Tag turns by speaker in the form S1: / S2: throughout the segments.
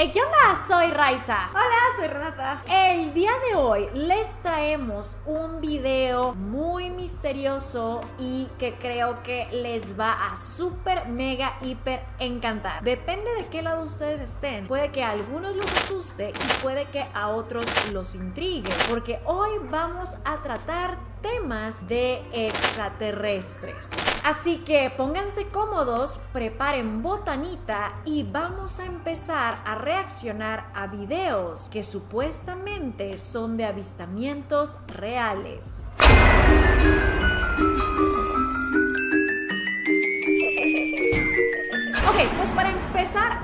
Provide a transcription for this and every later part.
S1: Hey, ¿qué onda? Soy Raiza.
S2: Hola, soy Renata.
S1: El día de hoy les traemos un video muy misterioso y que creo que les va a súper, mega, hiper encantar. Depende de qué lado ustedes estén. Puede que a algunos los asuste y puede que a otros los intrigue. Porque hoy vamos a tratar temas de extraterrestres. Así que pónganse cómodos, preparen botanita y vamos a empezar a reaccionar a videos que supuestamente son de avistamientos reales.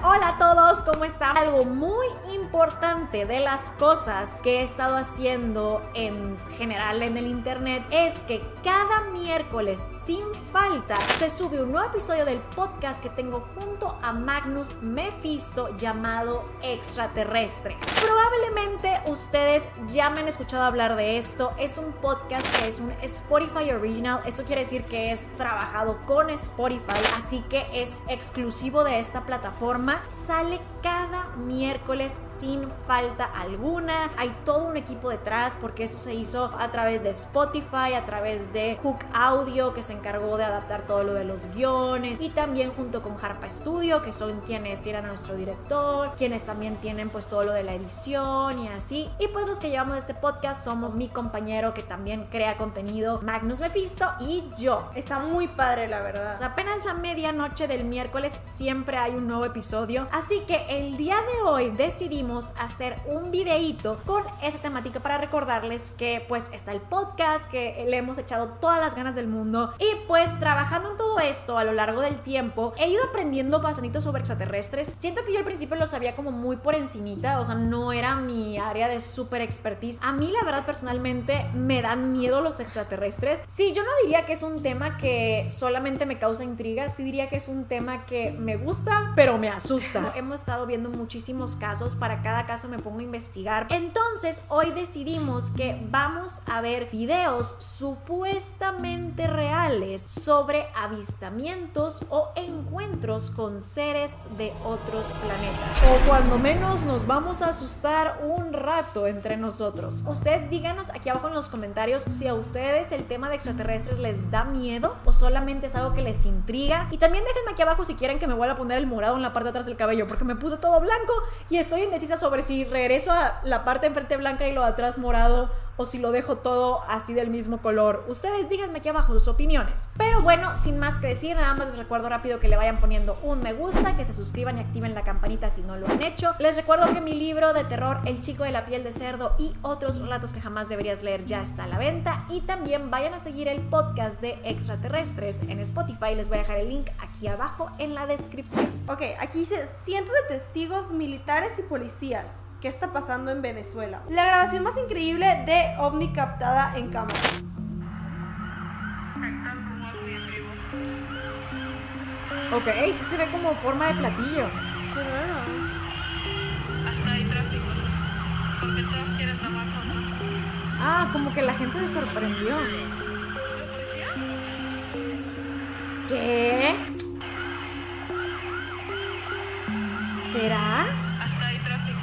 S1: Hola a todos, ¿cómo están? Algo muy importante de las cosas que he estado haciendo en general en el internet es que cada miércoles sin falta se sube un nuevo episodio del podcast que tengo junto a Magnus Mephisto llamado Extraterrestres. Probablemente ustedes ya me han escuchado hablar de esto. Es un podcast que es un Spotify Original. Eso quiere decir que es trabajado con Spotify, así que es exclusivo de esta plataforma sale cada miércoles sin falta alguna. Hay todo un equipo detrás porque esto se hizo a través de Spotify, a través de Hook Audio que se encargó de adaptar todo lo de los guiones y también junto con Harpa Studio que son quienes tienen a nuestro director, quienes también tienen pues todo lo de la edición y así. Y pues los que llevamos este podcast somos mi compañero que también crea contenido, Magnus Mephisto y yo.
S2: Está muy padre la verdad.
S1: O sea, apenas la medianoche del miércoles siempre hay un nuevo episodio. Así que el día de hoy decidimos hacer un videíto con esa temática para recordarles que pues está el podcast, que le hemos echado todas las ganas del mundo y pues trabajando en todo esto a lo largo del tiempo he ido aprendiendo bastante sobre extraterrestres. Siento que yo al principio lo sabía como muy por encimita, o sea, no era mi área de super expertise. A mí la verdad personalmente me dan miedo los extraterrestres. Sí, yo no diría que es un tema que solamente me causa intriga, sí diría que es un tema que me gusta, pero me asusta. Hemos estado viendo muchísimos casos, para cada caso me pongo a investigar. Entonces, hoy decidimos que vamos a ver videos supuestamente reales sobre avistamientos o encuentros con seres de otros planetas. O cuando menos nos vamos a asustar un rato entre nosotros. Ustedes díganos aquí abajo en los comentarios si a ustedes el tema de extraterrestres les da miedo o solamente es algo que les intriga. Y también déjenme aquí abajo si quieren que me me vuelva a poner el morado en la parte de atrás del cabello porque me puse todo blanco y estoy indecisa sobre si regreso a la parte enfrente blanca y lo de atrás morado o si lo dejo todo así del mismo color. Ustedes díganme aquí abajo sus opiniones. Pero bueno, sin más que decir, nada más les recuerdo rápido que le vayan poniendo un me gusta, que se suscriban y activen la campanita si no lo han hecho. Les recuerdo que mi libro de terror, El chico de la piel de cerdo y otros relatos que jamás deberías leer ya está a la venta. Y también vayan a seguir el podcast de extraterrestres en Spotify. Les voy a dejar el link aquí abajo en la descripción.
S2: Ok, aquí dice cientos de testigos militares y policías qué está pasando en Venezuela. La grabación más increíble de ovni captada en cámara.
S1: Ok, sí se ve como forma de platillo.
S2: Qué raro.
S3: Hasta hay tráfico. Porque todos quieren tomar fotos.
S1: Ah, como que la gente se sorprendió.
S3: ¿La policía?
S1: ¿Qué? ¿Será?
S3: Hasta hay tráfico.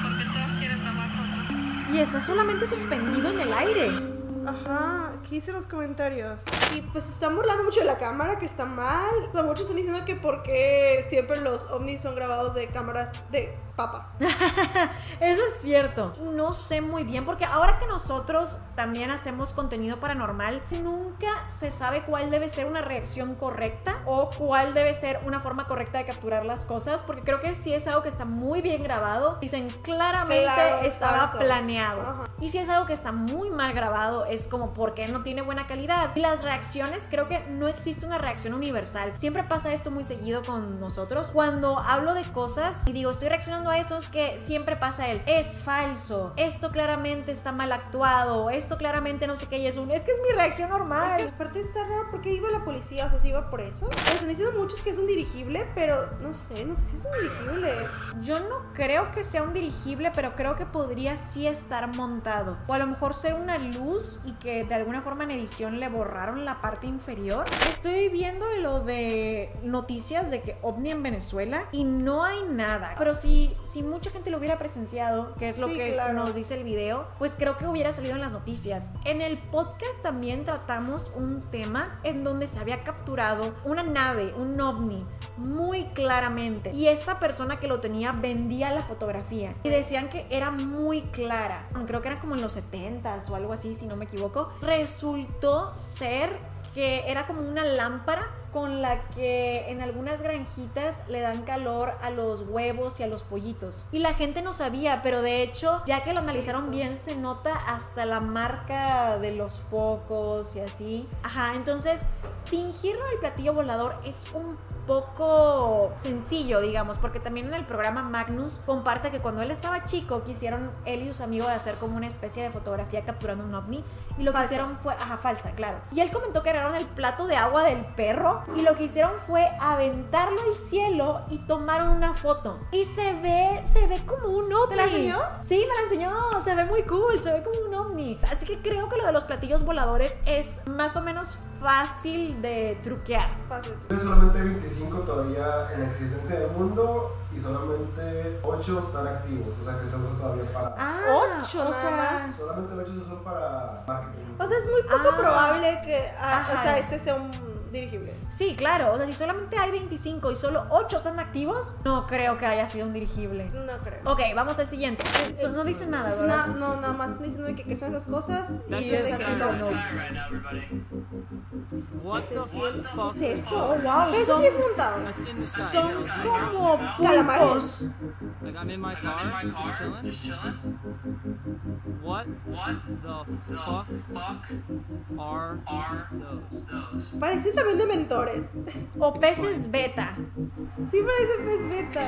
S3: Porque todos quieren tomar fotos.
S1: Y está solamente suspendido en el aire.
S2: Ajá, aquí dicen los comentarios. Y pues se están burlando mucho de la cámara, que está mal. O sea, muchos están diciendo que porque siempre los ovnis son grabados de cámaras de papa.
S1: Eso es cierto. No sé muy bien porque ahora que nosotros también hacemos contenido paranormal, nunca se sabe cuál debe ser una reacción correcta o cuál debe ser una forma correcta de capturar las cosas, porque creo que si es algo que está muy bien grabado, dicen claramente
S2: Claro,
S1: estaba
S2: falso.
S1: planeado.
S2: Ajá.
S1: Y si es algo que está muy mal grabado, es como porque no tiene buena calidad. Y las reacciones, creo que no existe una reacción universal. Siempre pasa esto muy seguido con nosotros. Cuando hablo de cosas y digo, estoy reaccionando a eso, es que siempre pasa el es falso, esto claramente está mal actuado, esto claramente no sé qué, y es un es que es mi reacción
S2: Es
S1: normal.
S2: que aparte está raro porque iba la policía, o sea, si iba por eso. Están diciendo muchos que es un dirigible, pero no sé, no sé si es un dirigible.
S1: Yo no creo que sea un dirigible, pero creo que podría sí estar montado pasado. O a lo mejor ser una luz y que de alguna forma en edición le borraron la parte inferior. Estoy viendo lo de noticias de que ovni en Venezuela y no hay nada. Pero si, si mucha gente lo hubiera presenciado, que es lo
S2: Sí,
S1: que
S2: claro.
S1: nos dice el video, pues creo que hubiera salido en las noticias. En el podcast también tratamos un tema en donde se había capturado una nave, un ovni, muy claramente. Y esta persona que lo tenía vendía la fotografía. Y decían que era muy clara. Creo que era como en los 70s o algo así, si no me equivoco. Resultó ser que era como una lámpara con la que en algunas granjitas le dan calor a los huevos y a los pollitos. Y la gente no sabía, pero de hecho, ya que lo analizaron bien, se nota hasta la marca de los focos y así. Ajá, entonces, fingirlo del platillo volador es un poco sencillo, digamos, porque también en el programa Magnus comparte que cuando él estaba chico quisieron él y sus amigos de hacer como una especie de fotografía capturando un ovni y lo que hicieron fue, ajá, falsa, claro. Y él comentó que agarraron el plato de agua del perro y lo que hicieron fue aventarlo al cielo y tomaron una foto. Y se ve, se ve como un ovni.
S2: ¿Te la enseñó?
S1: Sí, me la enseñó, se ve muy cool, se ve como un ovni. Así que creo que lo de los platillos voladores es más o menos fácil de truquear.
S2: Fácil.
S4: Solamente hay 25 todavía en existencia del mundo y solamente 8 están activos, o sea que se usan todavía para...
S1: Ah,
S2: Ocho
S1: o
S2: nada
S1: sea,
S2: más.
S4: Solamente 8 se usan para marketing.
S2: O sea, es muy poco
S1: Ah.
S2: probable que ah, o sea, este sea un dirigible.
S1: Sí, claro. O sea, si solamente hay 25 y solo 8 están activos, no creo que haya sido un dirigible.
S2: No creo.
S1: Ok, vamos al siguiente. Eso no dice nada, ¿verdad?
S2: No, no, nada más diciendo que, que son esas cosas y
S5: it.
S2: es
S5: That's
S2: aquí
S5: it.
S2: no.
S3: right now, everybody.
S5: What the fuck?
S2: ¿Qué es eso?
S1: Oh, wow,
S2: Eso
S1: son-
S2: sí es montado.
S1: Son como
S2: Calamares.
S5: Like I'm in my car, chilling.
S3: just chilling.
S5: What
S3: What
S5: the
S3: the
S5: fuck
S3: fuck
S5: are
S3: are
S5: those?
S3: those?
S2: De mentores.
S1: O peces beta.
S2: Sí, parece pez beta.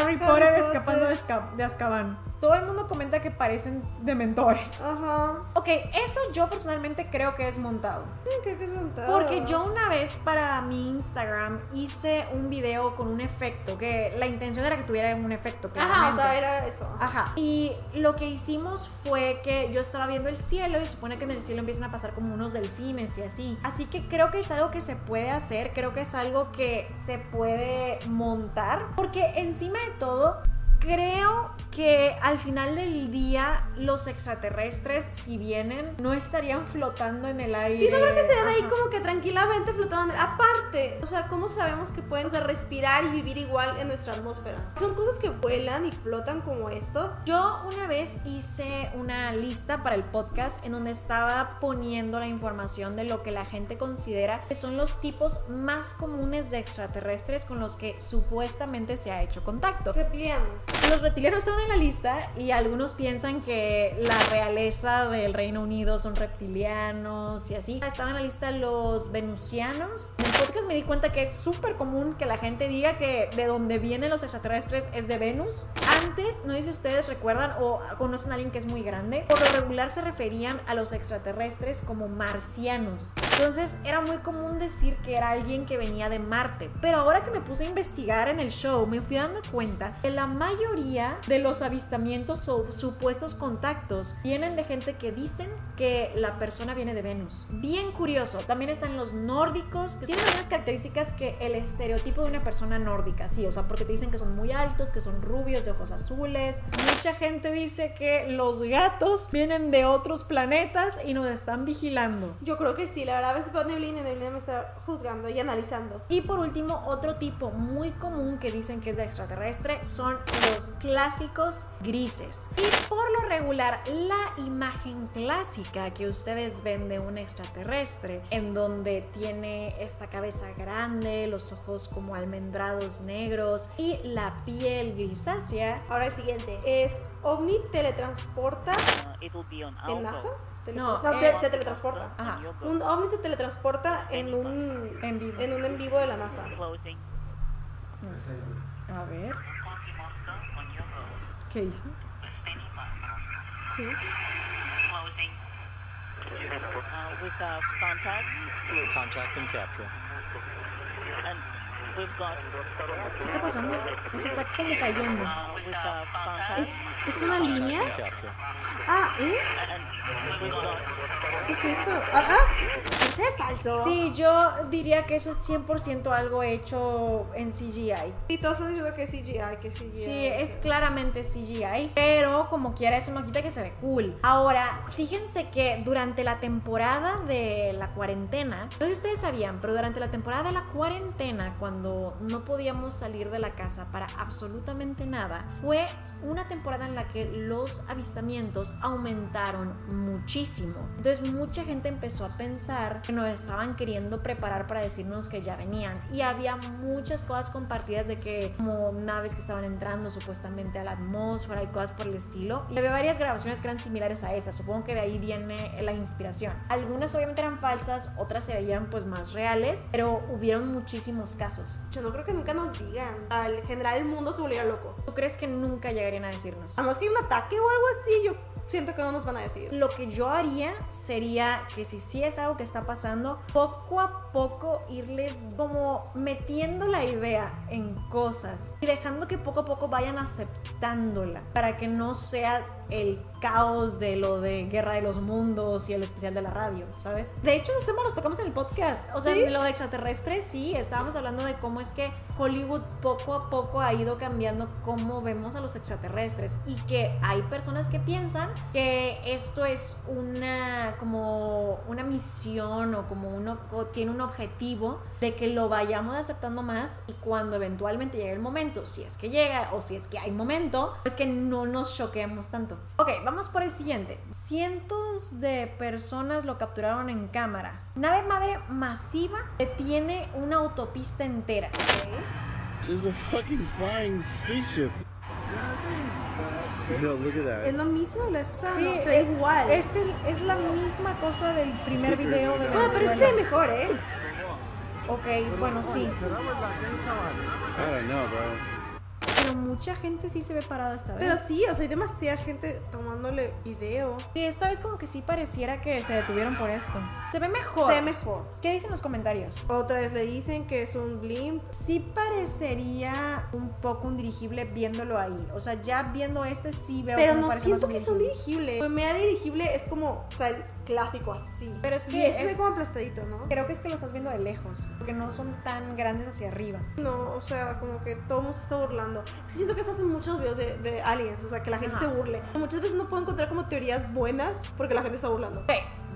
S1: Harry Potter escapando de, Azka- de Azkaban. Todo el mundo comenta que parecen dementores.
S2: Ajá.
S1: Ok, eso yo personalmente creo que es montado.
S2: Sí, creo que es montado.
S1: Porque yo una vez para mi Instagram hice un video con un efecto, que la intención era que tuviera un efecto.
S2: Ajá, o sea, era eso.
S1: Ajá. Y lo que hicimos fue que yo estaba viendo el cielo y se supone que en el cielo empiezan a pasar como unos delfines y así. Así que creo que es algo que se puede hacer, creo que es algo que se puede montar. Porque encima de todo, creo que al final del día los extraterrestres, si vienen, no estarían flotando en el aire.
S2: Sí, no creo que estarían ahí como que tranquilamente flotando. Aparte, o sea, ¿cómo sabemos que pueden o sea, respirar y vivir igual en nuestra atmósfera? Son cosas que vuelan y flotan como esto.
S1: Yo una vez hice una lista para el podcast en donde estaba poniendo la información de lo que la gente considera que son los tipos más comunes de extraterrestres con los que supuestamente se ha hecho contacto.
S2: Reptilianos.
S1: Los reptilianos estaban en la lista y algunos piensan que la realeza del Reino Unido son reptilianos y así. Estaban en la lista los venusianos. En el podcast me di cuenta que es súper común que la gente diga que de donde vienen los extraterrestres es de Venus. Antes, no sé si ustedes recuerdan o conocen a alguien que es muy grande, por lo regular se referían a los extraterrestres como marcianos. Entonces era muy común decir que era alguien que venía de Marte. Pero ahora que me puse a investigar en el show, me fui dando cuenta que la mayoría de los avistamientos o supuestos contactos vienen de gente que dicen que la persona viene de Venus. Bien curioso. También están los nórdicos, que tienen unas características que el estereotipo de una persona nórdica, sí, o sea, porque te dicen que son muy altos, que son rubios, de ojos azules. Mucha gente dice que los gatos vienen de otros planetas y nos están vigilando.
S2: Yo creo que sí, la verdad, a veces veo Neblina y Neblina me está juzgando y analizando.
S1: Y por último, otro tipo muy común que dicen que es de extraterrestre son los clásicos grises. Y por lo regular, la imagen clásica que ustedes ven de un extraterrestre, en donde tiene esta cabeza grande, los ojos como almendrados negros y la piel grisácea,
S2: Ahora el siguiente es OVNI teletransporta
S6: Uh,
S2: en. NASA.
S1: No,
S2: no,
S1: eh,
S2: se teletransporta.
S1: Ajá.
S2: Un OVNI se teletransporta en un
S1: En vivo.
S2: en un en vivo de la NASA.
S6: Closing.
S1: a ver, ¿qué dice?
S2: ¿Qué?
S6: Closing. Uh, with uh, contact
S5: Contact and capture.
S6: and We've got
S1: ¿Qué está pasando? O sea, está como cayendo.
S2: ¿Es, ¿Es una línea? Ah, ¿eh? ¿Qué es eso? Ah, ah. Ese es falso.
S1: Sí, yo diría que eso es 100% algo hecho en CGI.
S2: Y todos están diciendo que es CGI, que es CGI.
S1: Sí, es claramente CGI, pero como quiera eso no quita que se ve cool. Ahora, fíjense que durante la temporada de la cuarentena, no sé si ustedes sabían, pero durante la temporada de la cuarentena, cuando no podíamos salir de la casa para absolutamente nada, fue una temporada en la que los avistamientos aumentaron muchísimo. Entonces mucha gente empezó a pensar que nos estaban queriendo preparar para decirnos que ya venían. Y había muchas cosas compartidas de que como naves que estaban entrando supuestamente a la atmósfera y cosas por el estilo. Y había varias grabaciones que eran similares a esas. Supongo que de ahí viene la inspiración. Algunas obviamente eran falsas, otras se veían pues más reales, pero hubieron muchísimos casos.
S2: Yo no creo que nunca nos digan. Al general el mundo se volviera loco.
S1: ¿Tú crees que nunca llegarían a decirnos?
S2: A menos que hay un ataque o algo así, yo siento que no nos van a decir.
S1: Lo que yo haría sería que si sí es algo que está pasando, poco a poco irles como metiendo la idea en cosas y dejando que poco a poco vayan aceptándola para que no sea el caos de lo de Guerra de los Mundos y el especial de la radio, ¿sabes? De hecho, esos temas los tocamos en el podcast. O sea,
S2: ¿Sí?
S1: de lo de extraterrestres, sí, estábamos hablando de cómo es que Hollywood poco a poco ha ido cambiando cómo vemos a los extraterrestres y que hay personas que piensan que esto es una como una misión o como uno tiene un objetivo de que lo vayamos aceptando más y cuando eventualmente llegue el momento, si es que llega o si es que hay momento, pues que no nos choquemos tanto. Ok, vamos por el siguiente. Cientos de personas lo capturaron en cámara. Nave madre masiva detiene una autopista entera.
S7: There's a fucking flying spaceship. No, look at that.
S2: Es lo mismo de la vez pasada,
S1: Sí,
S2: no, se ve
S1: eh,
S2: igual.
S1: Es, el- es la misma cosa del primer video de
S2: Bueno, pero
S1: Venezuela.
S2: ese es mejor, ¿eh?
S1: Ok, bueno, sí.
S7: I don't know, bro.
S1: Pero mucha gente sí se ve parada esta vez.
S2: Pero sí, o sea, hay demasiada gente tomándole video.
S1: Sí, esta vez como que sí pareciera que se detuvieron por esto. Se ve mejor.
S2: Se ve mejor.
S1: ¿Qué dicen los comentarios?
S2: Otra vez le dicen que es un blimp.
S1: Sí parecería un poco un dirigible viéndolo ahí. O sea, ya viendo este sí veo
S2: Pero no siento que sea un dirigible. El media dirigible es como, o sea, el clásico así.
S1: Pero es que es-
S2: es como aplastadito, ¿no?
S1: Creo que es que lo estás viendo de lejos, porque no son tan grandes hacia arriba.
S2: No, o sea, como que todo el mundo se está burlando. Es que siento que eso hacen muchos videos de, de aliens, o sea, que la gente
S1: Ajá.
S2: se burle. Muchas veces no puedo encontrar como teorías buenas porque la gente está burlando.
S1: Ok,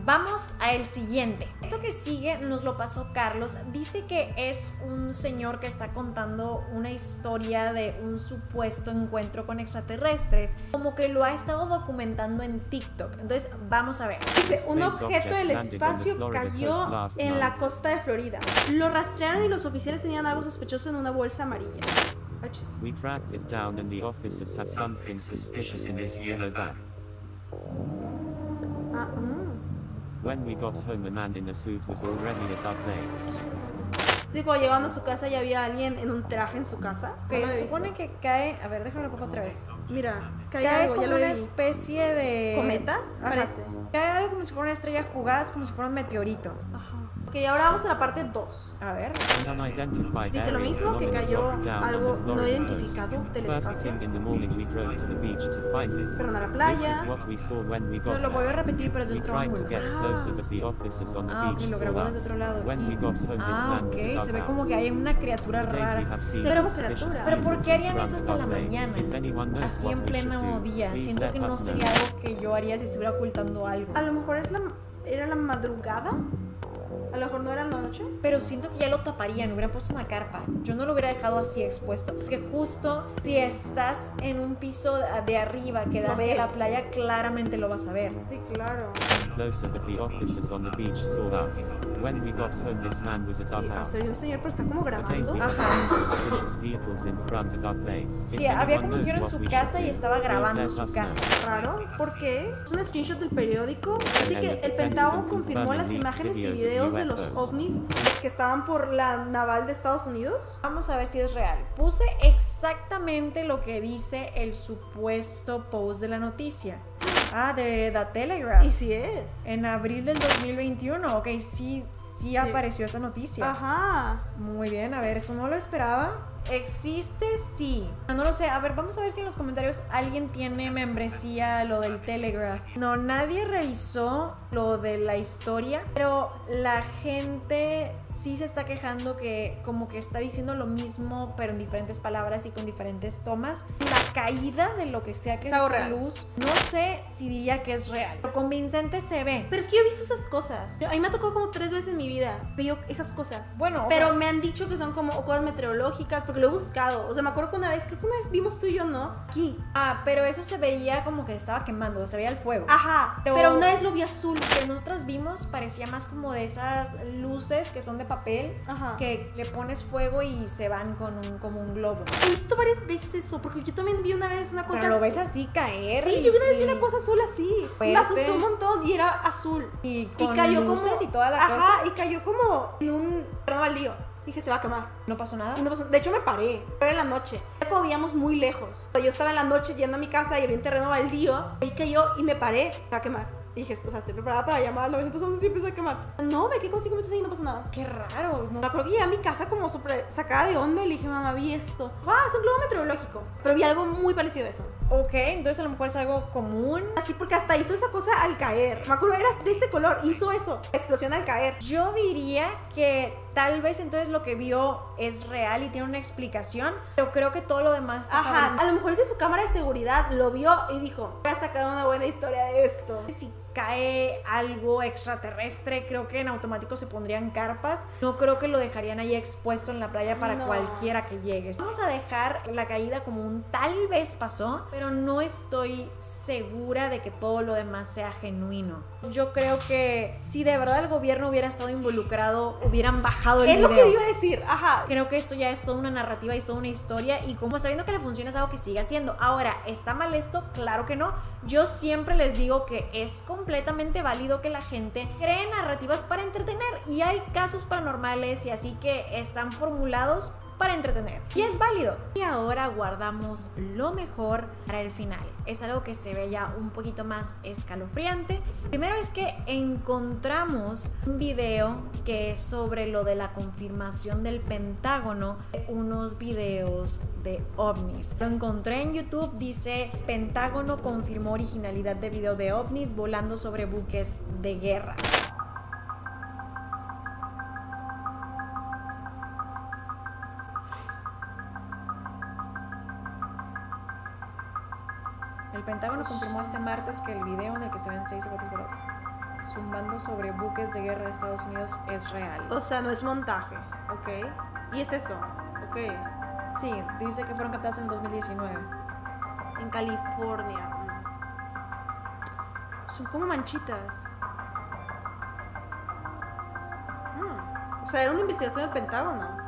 S1: vamos a el siguiente. Esto que sigue nos lo pasó Carlos. Dice que es un señor que está contando una historia de un supuesto encuentro con extraterrestres, como que lo ha estado documentando en TikTok. Entonces, vamos a ver.
S2: Dice, un objeto del espacio cayó en la costa de Florida. Lo rastrearon y los oficiales tenían algo sospechoso en una bolsa amarilla. Achis.
S8: We tracked it down and the officers had something suspicious in this yellow bag.
S2: Ah, mm.
S8: When we got home, a man in a suit was already at our place.
S2: Sí, cuando llegaron a su casa ya había alguien en un traje en su casa.
S1: Ok,
S2: No lo he
S1: se
S2: visto.
S1: supone que cae. A ver, déjame lo pongo otra vez.
S2: Mira, cae,
S1: Cae
S2: algo, ya
S1: como
S2: lo
S1: una
S2: vi.
S1: especie de.
S2: ¿Cometa?
S1: Ajá.
S2: Parece.
S1: Cae algo como si fuera una estrella fugaz, como si fuera un meteorito.
S2: Ajá. Ok, ahora vamos a la parte 2.
S1: A ver.
S2: Dice lo mismo que cayó algo no identificado del espacio.
S8: thing in the morning, we drove to the beach to find it.
S2: Fueron a la playa.
S1: No, lo voy a repetir, pero de
S8: to
S1: ángulo.
S8: get
S2: Ah.
S1: Ah, ok, lo desde
S8: us.
S1: otro lado. Ah, ok, se ve como que hay una criatura rara.
S2: Pero como
S8: suspicious
S2: criatura.
S1: Pero ¿por qué harían eso hasta la mañana?
S8: If anyone knows
S1: Así en pleno día. Siento que no sería algo que yo haría si estuviera ocultando algo.
S2: A lo mejor es la, era la madrugada. A lo mejor no era la noche.
S1: Pero siento que ya lo taparían, hubieran puesto una carpa. Yo no lo hubiera dejado así expuesto. Porque justo si estás en un piso de arriba que da hacia la playa, claramente lo vas a ver.
S2: Sí, claro.
S8: Closer, but the officers on the beach saw us. When we got home, this man was at our
S2: o
S8: house.
S2: sea, un señor, pero está como grabando.
S1: Ajá.
S8: seen suspicious vehicles in front of our place. If
S1: Sí, había como
S8: knows
S1: fuera en su casa y estaba grabando su casa.
S2: Raro, ¿por qué? Es un screenshot del periódico. Así que el Pentágono confirmó las imágenes y
S8: videos
S2: de los ovnis que estaban por la naval de Estados Unidos.
S1: Vamos a ver si es real. Puse exactamente lo que dice el supuesto post de la noticia. Ah, de The Telegraph.
S2: Y sí es.
S1: En abril del 2021. Ok, sí, sí, apareció esa noticia.
S2: Ajá.
S1: Muy bien, a ver, esto no lo esperaba. Existe, sí. No lo sé. A ver, vamos a ver si en los comentarios alguien tiene membresía, lo del Telegraph. No, nadie revisó lo de la historia, pero la gente sí se está quejando que como que está diciendo lo mismo, pero en diferentes palabras y con diferentes tomas. La caída de lo que sea que esa
S2: real.
S1: luz, no sé si diría que es real. Lo convincente se ve.
S2: Pero es que yo he visto esas cosas. Yo- A mí me ha tocado como tres veces en mi vida. Veo esas cosas.
S1: Bueno,
S2: Pero
S1: sea-
S2: me han dicho que son como cosas meteorológicas, porque lo he buscado. O sea, me acuerdo que una vez, creo que una vez vimos tú y yo, ¿no? Aquí.
S1: Ah, pero eso se veía como que estaba quemando, se veía el fuego.
S2: Ajá.
S1: Pero-
S2: Pero, una vez lo vi azul.
S1: Lo que nosotras vimos parecía más como de esas luces que son de papel,
S2: Ajá.
S1: que le pones fuego y se van con un, como un globo.
S2: He visto varias veces eso, porque yo también vi una vez una cosa
S1: Pero lo ves así caer.
S2: Sí,
S1: y-
S2: yo una vez vi
S1: y-
S2: una cosa azul así.
S1: Fuerte.
S2: Me asustó un montón y era azul.
S1: Y con
S2: cayó
S1: luces
S2: como.
S1: y toda la
S2: Ajá,
S1: cosa.
S2: y cayó como en un terreno baldío. Dije, se va a quemar.
S1: No pasó nada.
S2: No pasó- De hecho, me paré. Era en la noche. Como vivíamos muy lejos. O sea, yo estaba en la noche yendo a mi casa y había un terreno baldío. Ahí cayó y me paré. Se va a quemar. Y dije, o sea, estoy preparada para llamar al 911 y empieza a quemar. No, me quedé como 5 minutos ahí y no pasó nada.
S1: Qué raro. no-
S2: Me acuerdo que llegué a mi casa como súper sacada de onda y le dije, mamá, vi esto. Ah, es un globo meteorológico. Pero vi algo muy parecido a eso.
S1: Ok, entonces a lo mejor es algo común.
S2: Así porque hasta hizo esa cosa al caer. Me acuerdo, era de ese color. Hizo eso. Explosión al caer.
S1: Yo diría que tal vez entonces lo que vio es real y tiene una explicación, pero creo que todo lo demás está
S2: Ajá. A lo mejor es de su cámara de seguridad. Lo vio y dijo, voy a sacar una buena historia de esto.
S1: Si cae algo extraterrestre, creo que en automático se pondrían carpas. No creo que lo dejarían ahí expuesto en la playa para
S2: No.
S1: cualquiera que llegue. Vamos a dejar la caída como un tal vez pasó, pero no estoy segura de que todo lo demás sea genuino. Yo creo que si de verdad el gobierno hubiera estado involucrado, hubieran bajado el
S2: Es lo
S1: video.
S2: que iba a decir. Ajá.
S1: Creo que esto ya es toda una narrativa y es toda una historia y como sabiendo que le funciona es algo que sigue haciendo. Ahora, ¿está mal esto? Claro que no. Yo siempre les digo que es completamente válido que la gente cree narrativas para entretener y hay casos paranormales y así que están formulados para entretener. Y es válido. Y ahora guardamos lo mejor para el final. Es algo que se ve ya un poquito más escalofriante. Primero es que encontramos un video que es sobre lo de la confirmación del Pentágono, de unos videos de ovnis. Lo encontré en YouTube, dice Pentágono confirmó originalidad de video de ovnis volando sobre buques de guerra. Sobre buques de guerra de Estados Unidos es real.
S2: O sea, no es montaje. Ok. Y es eso. Ok.
S1: Sí, dice que fueron captadas en 2019.
S2: En California. Son como manchitas. Mm. O sea, era una investigación del Pentágono.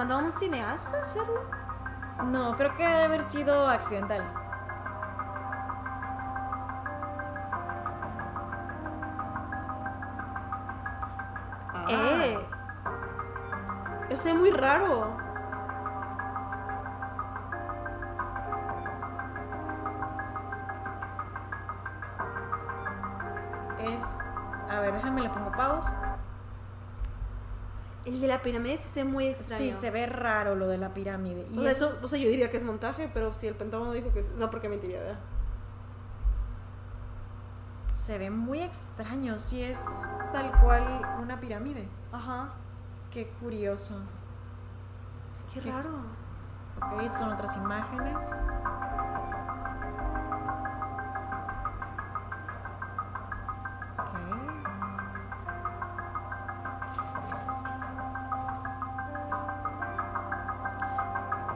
S2: O sea, mandaron a un cineasta a hacerlo.
S1: No, creo que debe haber sido accidental. Ah.
S2: Eh. O sea, muy raro.
S1: Es. A ver, déjame le pongo pause.
S2: El de la pirámide sí se ve muy extraño.
S1: Sí, se ve raro lo de la pirámide. Y
S2: O sea,
S1: eso-
S2: o sea, yo diría que es montaje, pero si el Pentágono dijo que es. O sea, ¿por qué mentiría, verdad?
S1: se ve muy extraño. Si es tal cual una pirámide.
S2: Ajá.
S1: Qué curioso.
S2: Qué
S1: Qué
S2: raro.
S1: Ok, son otras imágenes.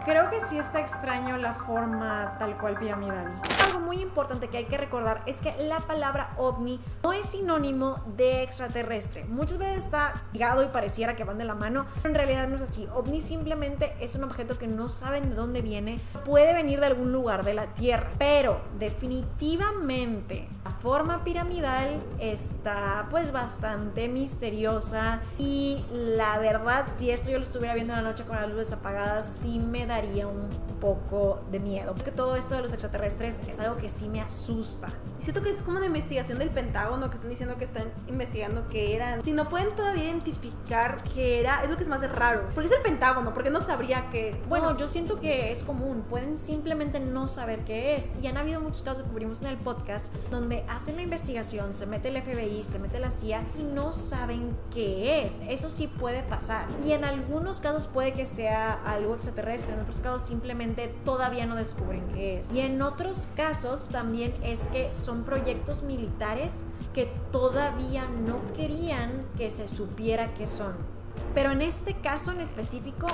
S1: Creo que sí está extraño la forma tal cual piramidal. algo muy importante que hay que recordar es que la palabra ovni no es sinónimo de extraterrestre. Muchas veces está ligado y pareciera que van de la mano, pero en realidad no es así. OVNI simplemente es un objeto que no saben de dónde viene, puede venir de algún lugar de la Tierra, pero definitivamente la forma piramidal está pues bastante misteriosa y la verdad si esto yo lo estuviera viendo en la noche con las luces apagadas sí me daría un poco de miedo porque todo esto de los extraterrestres es algo que sí me asusta
S2: Y siento que es como una investigación del Pentágono que están diciendo que están investigando qué eran. Si no pueden todavía identificar qué era, es lo que es más raro. Porque es el Pentágono, porque no sabría qué es.
S1: Bueno, yo siento que es común, pueden simplemente no saber qué es. Y han habido muchos casos que cubrimos en el podcast donde hacen la investigación, se mete el FBI, se mete la CIA y no saben qué es. Eso sí puede pasar. Y en algunos casos puede que sea algo extraterrestre, en otros casos simplemente todavía no descubren qué es. Y en otros casos también es que son proyectos militares que todavía no querían que se supiera qué son. Pero en este caso en específico,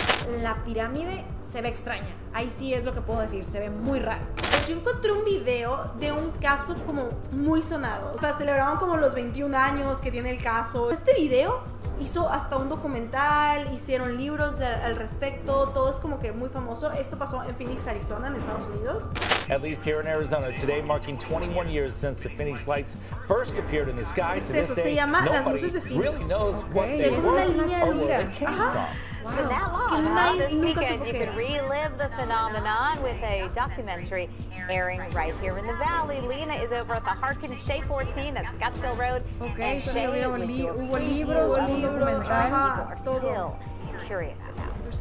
S1: la pirámide se ve extraña. Ahí sí es lo que puedo decir, se ve muy raro.
S2: Yo encontré un video de un caso como muy sonado. O sea, celebraban como los 21 años que tiene el caso. Este video hizo hasta un documental, hicieron libros de- al respecto, todo es como que muy famoso. Esto pasó en Phoenix, Arizona, en Estados Unidos.
S9: At least here in Arizona today, marking 21 years since the Phoenix Lights first appeared in the sky.
S2: Es eso, se llama Las Luces de Phoenix.
S9: really knows what
S1: Okay.
S9: they
S1: Se puso
S2: una línea de luces. Ajá.
S10: That long,
S2: Que nadie-
S10: This
S2: nunca
S10: weekend, you
S2: era.
S10: relive the phenomenon with a documentary airing right here in the valley. Lena is over at the Harkins Shea 14 at Scottsdale Road.
S1: Ok,
S10: and
S1: so
S10: Shay
S1: hubo libros,
S10: the
S1: documental.
S2: todo.
S10: still curious about.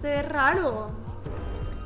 S2: Se ve raro.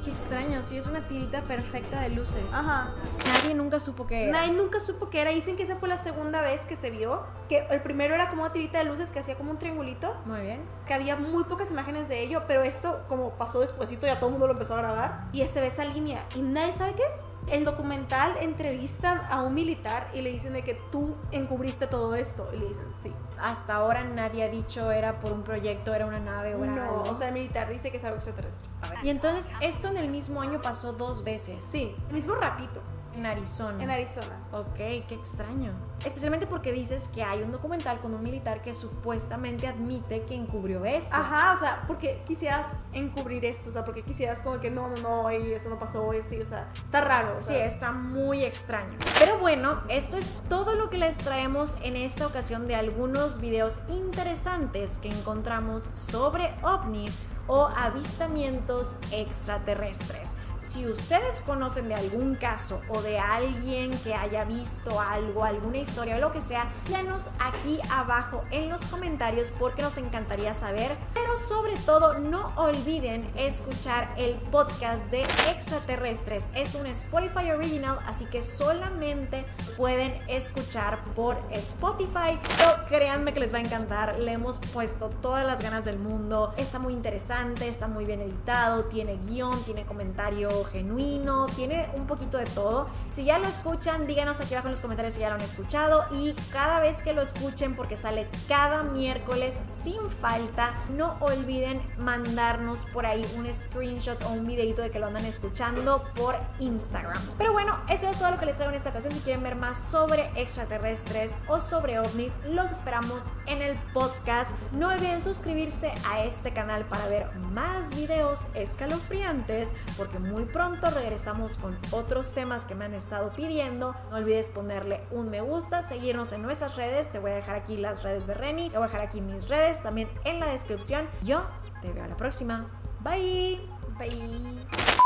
S1: Qué extraño, sí es una tirita perfecta de luces.
S2: Ajá.
S1: Nadie nunca supo qué era.
S2: Nadie nunca supo qué era. Dicen que esa fue la segunda vez que se vio. Que el primero era como una tirita de luces que hacía como un triangulito.
S1: Muy bien.
S2: Que había muy pocas imágenes de ello. Pero esto, como pasó despuesito, ya todo el mundo lo empezó a grabar. Y se ve esa línea. Y nadie sabe qué es. El documental entrevistan a un militar y le dicen de que tú encubriste todo esto. Y le dicen, sí.
S1: Hasta ahora nadie ha dicho era por un proyecto, era una nave o era
S2: No,
S1: algo.
S2: o sea, el militar dice que es algo extraterrestre.
S1: y entonces esto en el mismo año pasó dos veces.
S2: Sí, el mismo ratito.
S1: En Arizona.
S2: En Arizona.
S1: Ok, qué extraño. Especialmente porque dices que hay un documental con un militar que supuestamente admite que encubrió esto.
S2: Ajá, o sea, porque quisieras encubrir esto, o sea, porque quisieras como que no, no, no, y eso no pasó, y sí, o sea, está raro. o
S1: Sí,
S2: sea.
S1: está muy extraño. Pero bueno, esto es todo lo que les traemos en esta ocasión de algunos videos interesantes que encontramos sobre ovnis o avistamientos extraterrestres. Si ustedes conocen de algún caso o de alguien que haya visto algo, alguna historia o lo que sea, díganos aquí abajo en los comentarios porque nos encantaría saber. Pero sobre todo no olviden escuchar el podcast de extraterrestres. Es un Spotify original, así que solamente pueden escuchar por Spotify. Pero créanme que les va a encantar. Le hemos puesto todas las ganas del mundo. Está muy interesante, está muy bien editado, tiene guion, tiene genuino, tiene un poquito de todo. Si ya lo escuchan, díganos aquí abajo en los comentarios si ya lo han escuchado y cada vez que lo escuchen, porque sale cada miércoles sin falta, no olviden mandarnos por ahí un screenshot o un videito de que lo andan escuchando por Instagram. Pero bueno, eso es todo lo que les traigo en esta ocasión. Si quieren ver más sobre extraterrestres o sobre ovnis, los esperamos en el podcast. No olviden suscribirse a este canal para ver más videos escalofriantes, porque pronto regresamos con otros temas que me han estado pidiendo. No olvides ponerle un me gusta, seguirnos en nuestras redes. Te voy a dejar aquí las redes de Reni, te voy a dejar aquí mis redes también en la descripción. Yo te veo a la próxima. Bye.
S2: Bye.